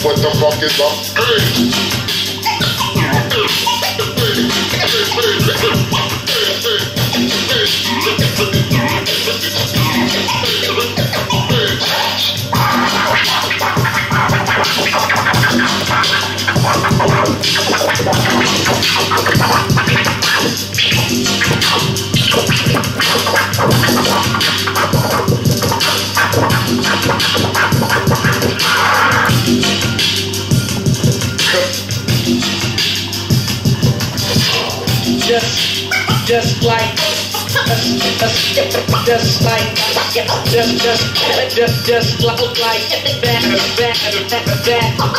What the fuck is up? Hey! just, just like, just, just, just like, just, just, just, just just like that, that, that, that.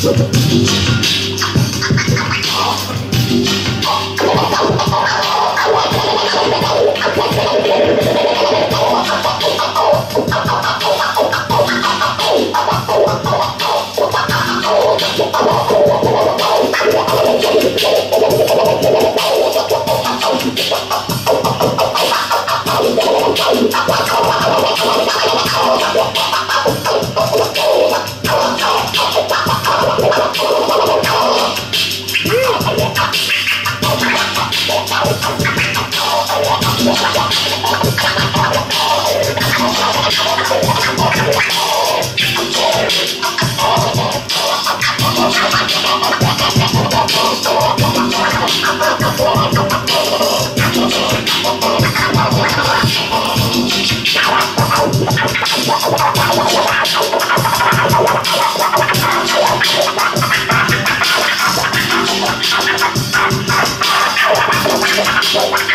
いいね。Oh,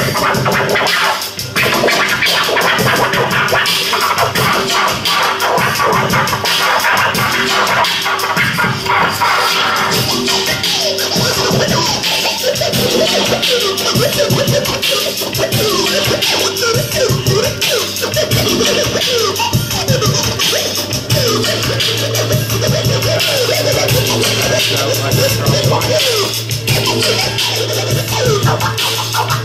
Oh, my God.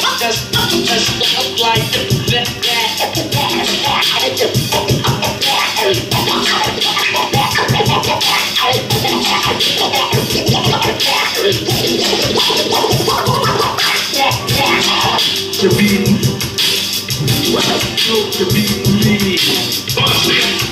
just, just apply that, that. To be, to be me. Bust it.